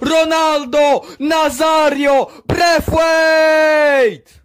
Ronaldo! Nazario! Breathwaite!